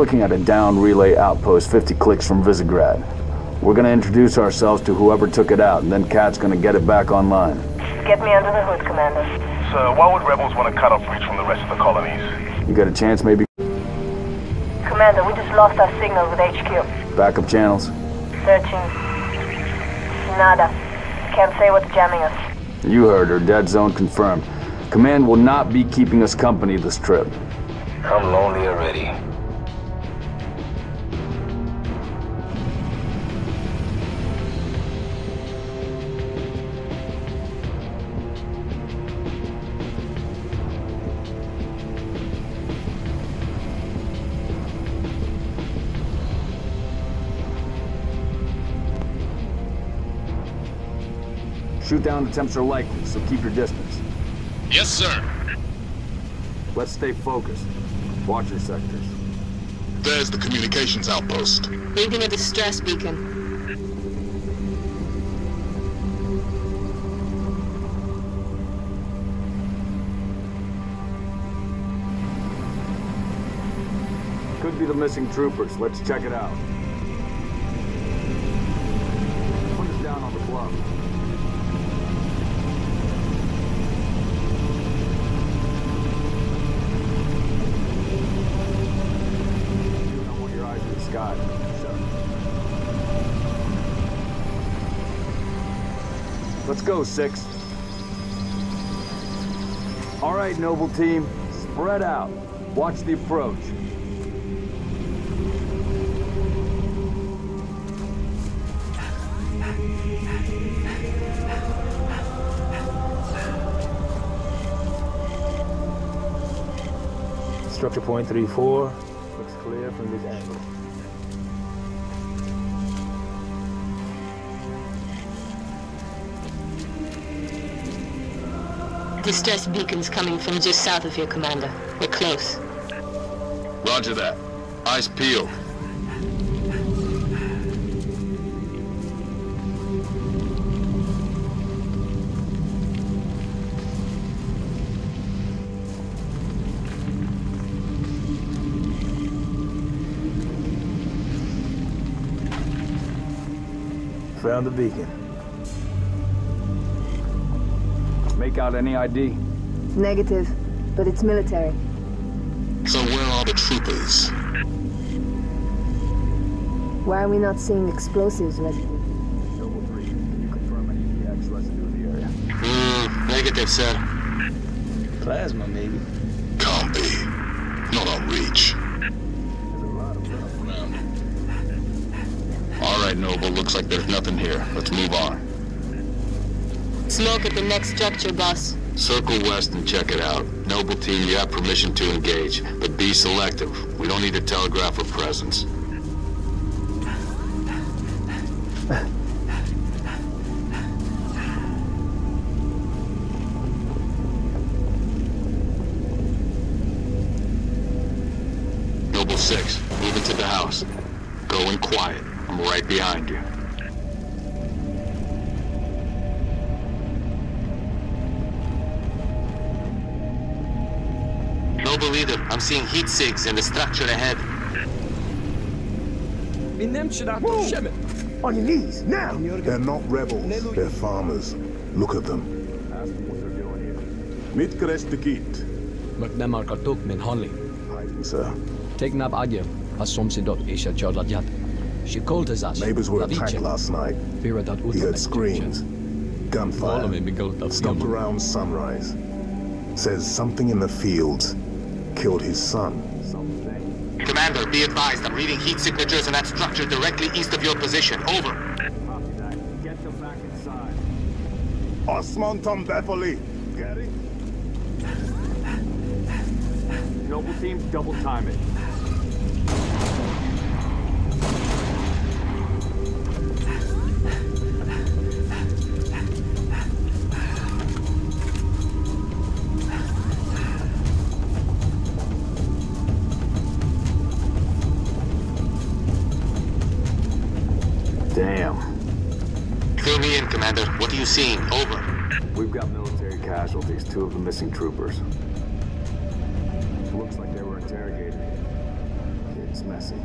Looking at a down relay outpost 50 clicks from Visegrad. We're gonna introduce ourselves to whoever took it out, and then Kat's gonna get it back online. Get me under the hood, Commander. Sir, why would rebels want to cut off reach from the rest of the colonies? You got a chance, maybe? Commander, we just lost our signal with HQ. Backup channels? Searching. Nada. Can't say what's jamming us. You heard her. Dead zone confirmed. Command will not be keeping us company this trip. I'm lonely already. Shoot down attempts are likely, so keep your distance. Yes, sir. Let's stay focused. Watch your sectors. There's the communications outpost. Reading a distress beacon. Could be the missing troopers. Let's check it out. Put us down on the bluff. Go, Six. All right, Noble Team. Spread out. Watch the approach. Structure point three four looks clear from this angle. Distress beacon's coming from just south of here, Commander. We're close. Roger that. Eyes peeled. Found the beacon. Make out any ID? Negative, but it's military. So where are the troopers? Why are we not seeing explosives residue? Noble 3, can you confirm any EX residue in the area? Hmm, negative, sir. Plasma, maybe. Can't be. Not on reach. There's a lot of them. All right, Noble. Looks like there's nothing here. Let's move on. Smoke at the next structure, boss. Circle west and check it out. Noble team, you have permission to engage, but be selective. We don't need to telegraph our presence. Noble 6, move into the house. Go in quiet. I'm right behind you. Noble leader, I'm seeing heat sigs in the structure ahead. On your knees, now! They're not rebels, they're farmers. Look at them. Ask them what they're doing here. Mitkerestekit. Kartuk min hanli. Hiding, sir. Tegnab adjem, asom sidot isha jadladjat. She called us us. Neighbors were attacked last night. Bira dat He heard screams. Gunfire. Stopped around. around sunrise. Says something in the fields killed his son. Commander, be advised, I'm reading heat signatures in that structure directly east of your position. Over. Get them back inside. Osman Tom Beverly. Get it? Noble Team, double time it. Seeing? Over. We've got military casualties, two of the missing troopers. Looks like they were interrogated. It's messy.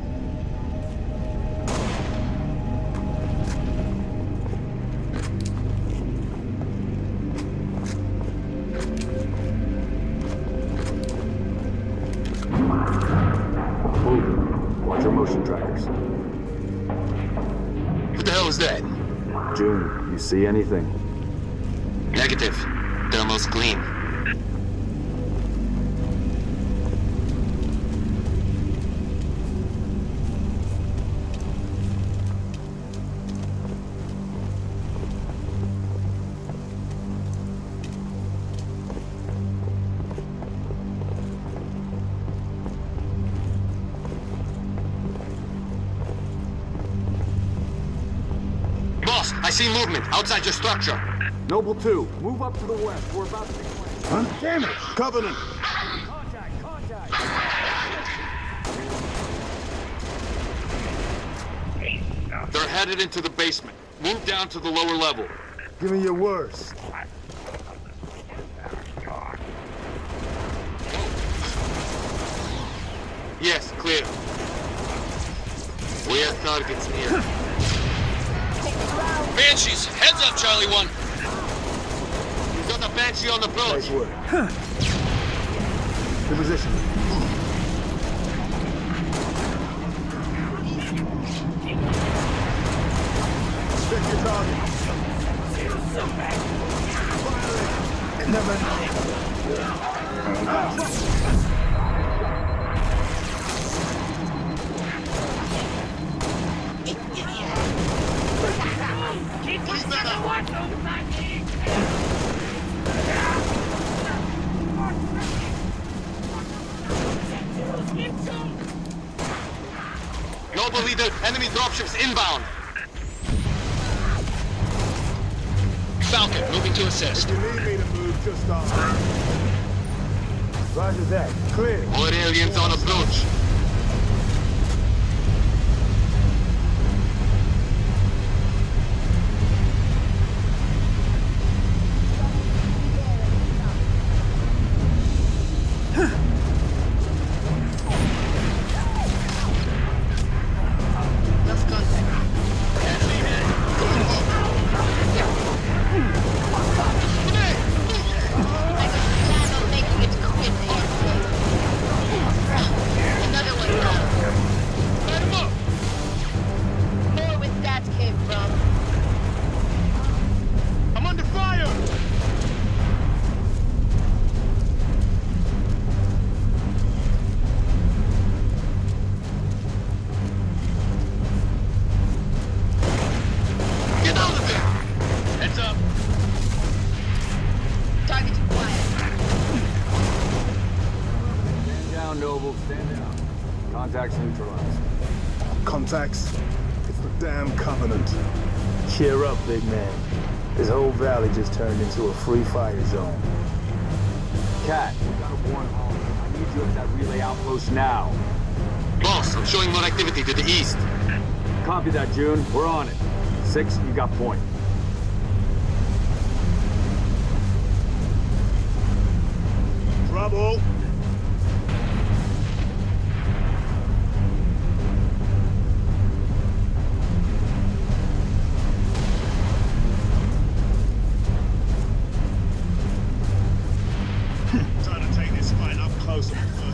See anything? See movement outside your structure. Noble 2, move up to the west. We're about to be flanked. Huh? Damn it! Covenant! Contact! Contact! They're headed into the basement. Move down to the lower level. Give me your worst. Yes, clear. We have targets near. Banshees, heads up, Charlie 1. We've got a Banshee on approach. Nice work. Good position. Dropships inbound. Falcon, moving to assist. You need me to move just on. Roger that. Clear. More aliens on approach. Contacts. It's the damn Covenant. Cheer up, big man. This whole valley just turned into a free fire zone. Kat, we got a warrant home. I need you at that relay outpost now. Boss, I'm showing more activity to the east. Copy that, Jun. We're on it. Six, you got point. Trouble. Fight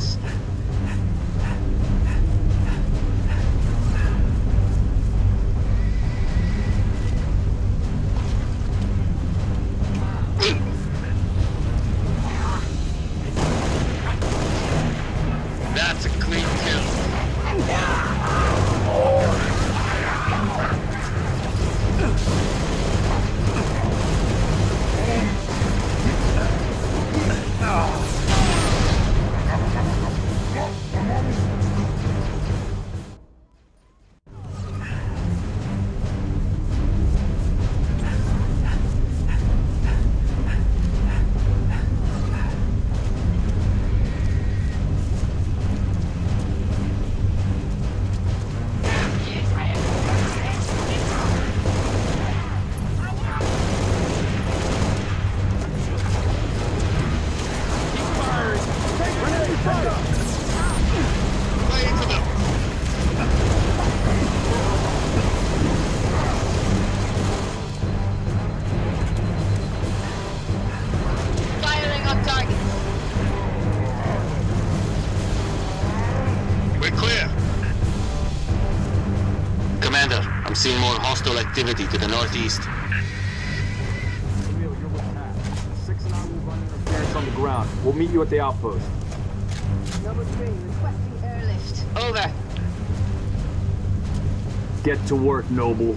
more hostile activity to the northeast. Emile, you're with Pat. Six and I will run interference on the ground. We'll meet you at the outpost. Number three, requesting airlift. Over. Get to work, Noble.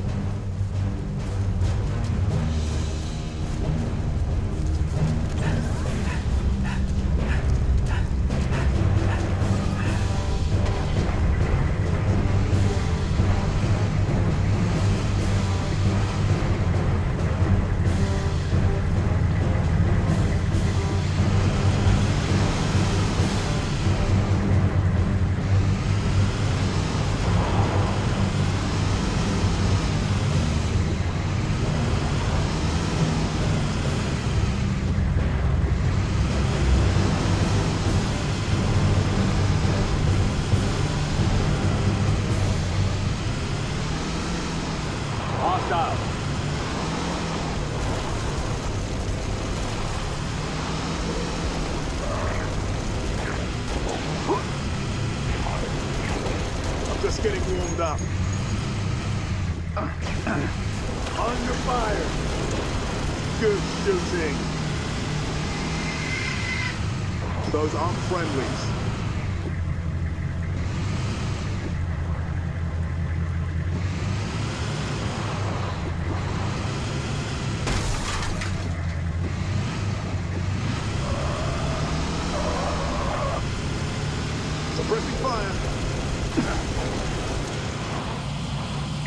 Shooting. Those aren't friendlies. Suppressing fire.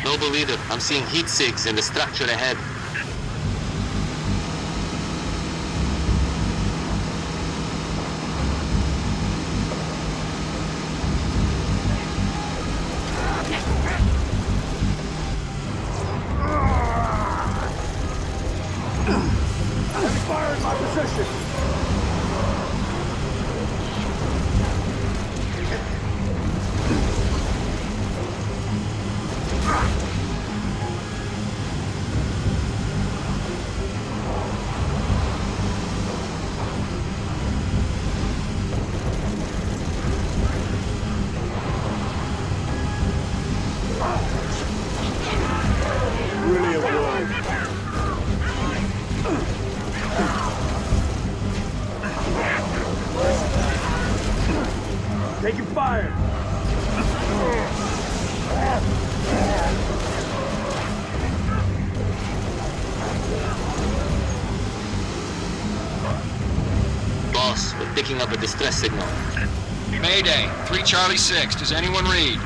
Noble leader, I'm seeing heat sigs in the structure ahead. Taking fire. Boss, we're picking up a distress signal. Mayday, 3 Charlie 6. Does anyone read?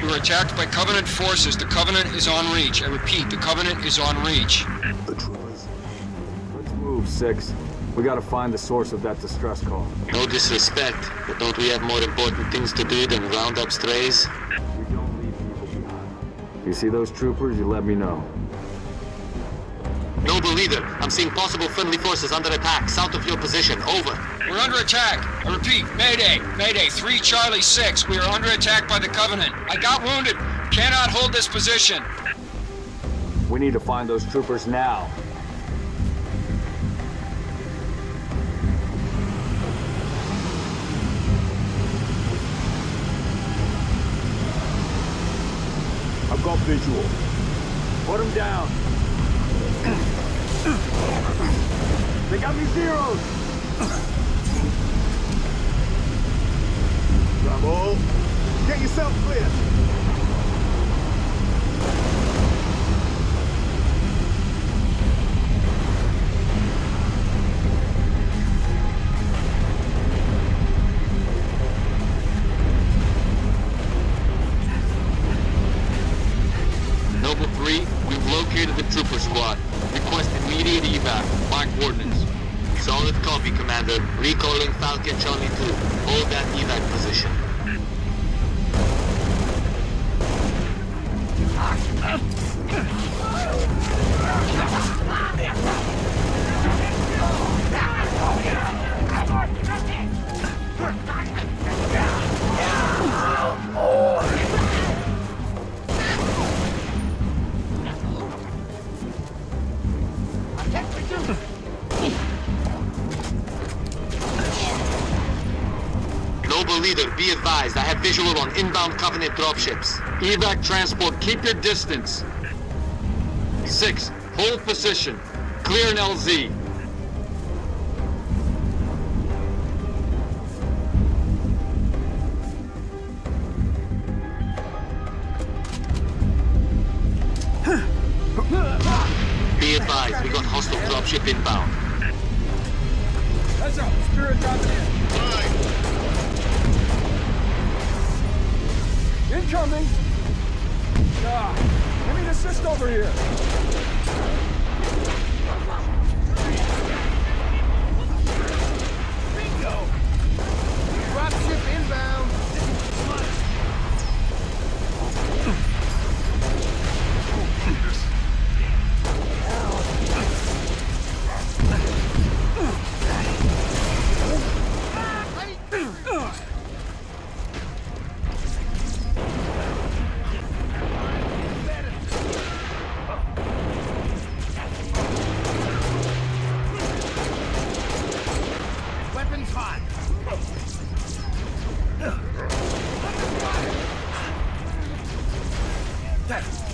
We were attacked by Covenant forces. The Covenant is on reach. I repeat, the Covenant is on reach. The troopers. Let's move, Six. We gotta find the source of that distress call. No disrespect, but don't we have more important things to do than round up strays? We don't leave people behind. You see those troopers, you let me know. Noble leader, I'm seeing possible friendly forces under attack south of your position. Over. We're under attack. I repeat, Mayday, Mayday, 3 Charlie 6. We are under attack by the Covenant. I got wounded. Cannot hold this position. We need to find those troopers now. Got visual. Put them down. they got me zeros. Bravo. Get yourself clear. Falcon Charlie 2. Hold that evac position. Noble leader, be advised, I have visual on inbound Covenant dropships. Evac transport, keep your distance. Six, hold position. Clear an LZ. Be advised, we got hostile dropship inbound. Heads up, Spirit dropping in. Incoming! Ah, I need assist over here. Stingers,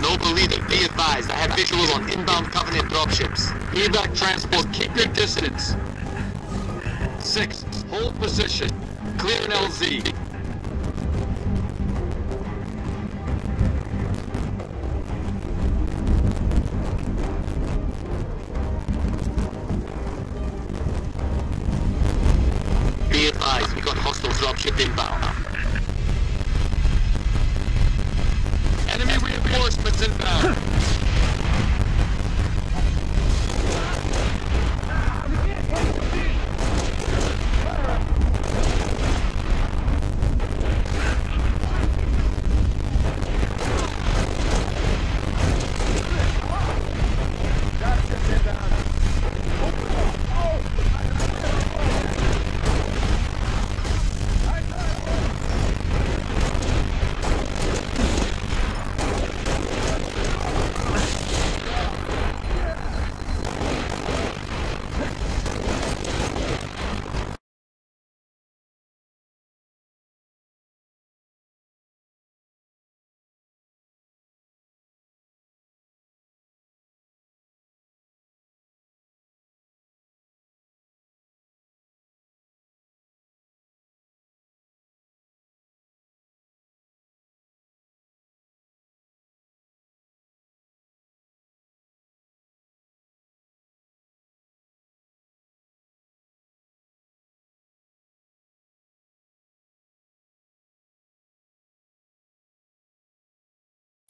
Noble leader, be advised, I have visuals on inbound Covenant dropships. Evac transport, keep your distance. Six, hold position. Clear an LZ. Be advised, we got hostile dropship inbound.